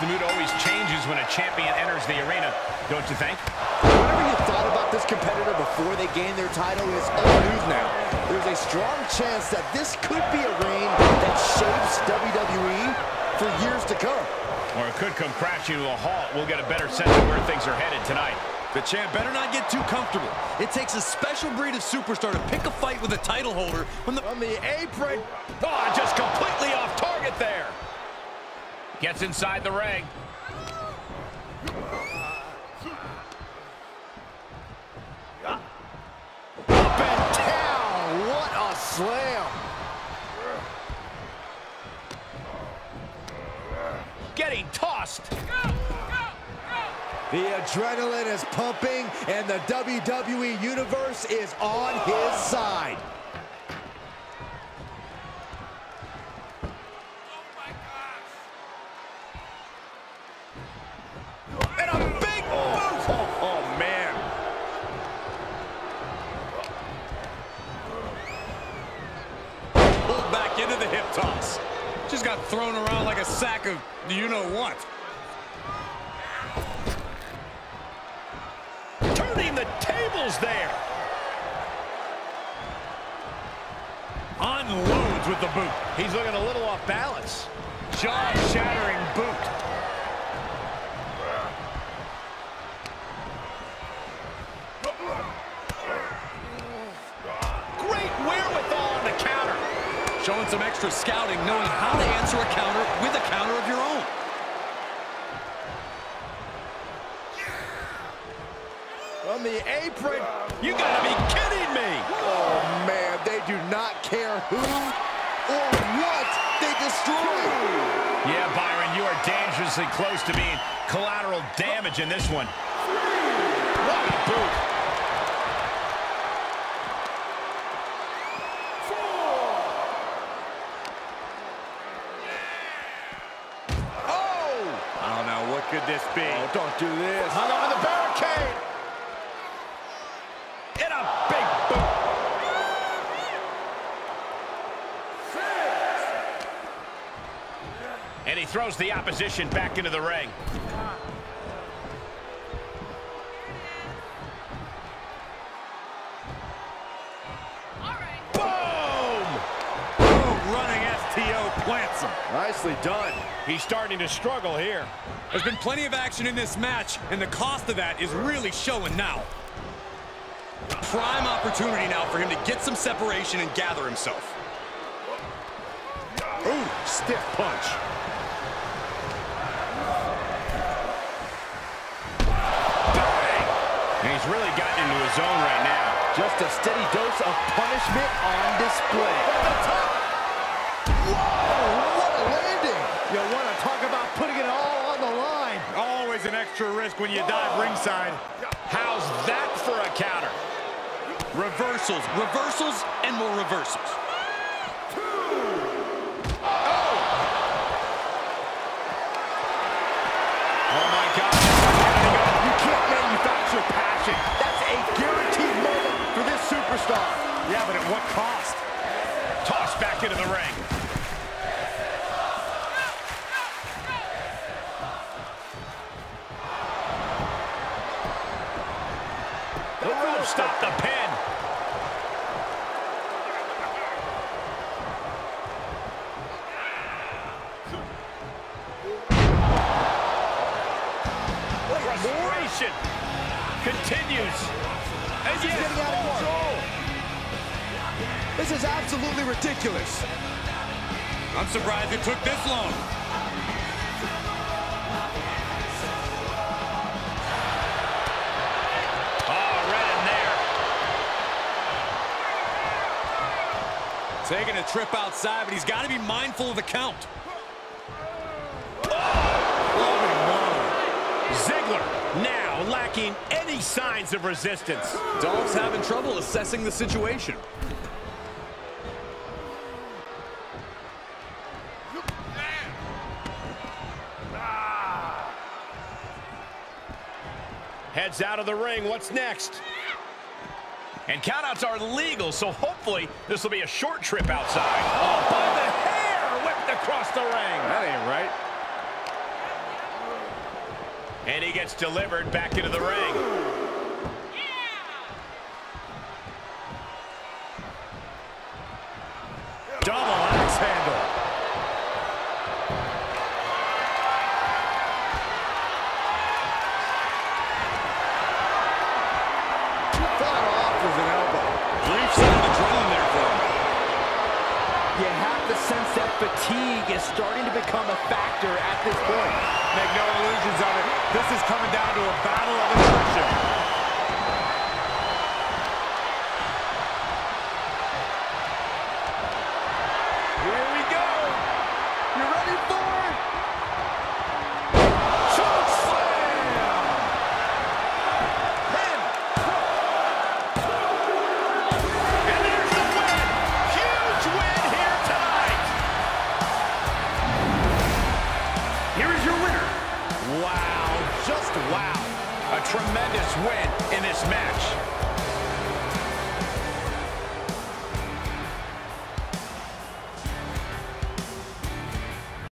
the mood always changes when a champion enters the arena, don't you think? Whatever you thought about this competitor before they gained their title is old news now. There's a strong chance that this could be a reign that shapes WWE for years to come. Or it could come crashing to a halt. We'll get a better sense of where things are headed tonight. The champ better not get too comfortable. It takes a special breed of superstar to pick a fight with a title holder from the... On the apron. Oh, just completely off target there. Gets inside the ring. Up and down. What a slam. Getting tossed. The adrenaline is pumping, and the WWE Universe is on his side. And a big boot! Oh, oh, man. Pulled back into the hip toss. Just got thrown around like a sack of you-know-what. Turning the tables there. Unloads with the boot. He's looking a little off balance. Jaw-shattering boot. Great wherewithal on the counter. Showing some extra scouting, knowing how to answer a counter with a counter of your own. On the apron. You gotta be kidding me. Oh, man, they do not care who or what they destroy. Yeah, Byron, you are dangerously close to being collateral damage in this one. What a boot. Could this be? Oh, don't do this. Hung on the barricade. And a big boot. And he throws the opposition back into the ring. Plants him. Nicely done. He's starting to struggle here. There's been plenty of action in this match, and the cost of that is really showing now. Prime opportunity now for him to get some separation and gather himself. Ooh, stiff punch. Bang! And he's really gotten into his zone right now. Just a steady dose of punishment on display. At the top. Whoa, what a landing. You want to talk about putting it all on the line. Always an extra risk when you dive ringside. How's that for a counter? Reversals, reversals, and more reversals. Oh. oh, my God. You can't manufacture passion. That's a guaranteed moment for this superstar. Yeah, but at what cost? Tossed back into the ring. Frustration continues. And This is getting out of control. This is absolutely ridiculous. I'm surprised it took this long. Oh, right in there. Taking a trip outside, but he's got to be mindful of the count. Now lacking any signs of resistance. Dolph's having trouble assessing the situation. Ah. Heads out of the ring. What's next? And countouts are legal, so hopefully this will be a short trip outside. Oh, by the hair, whipped across the ring. That ain't right. And he gets delivered back into the ring. Fatigue is starting to become a factor at this point. Make no illusions of it. This is coming down to a battle of attrition. Tremendous win in this match.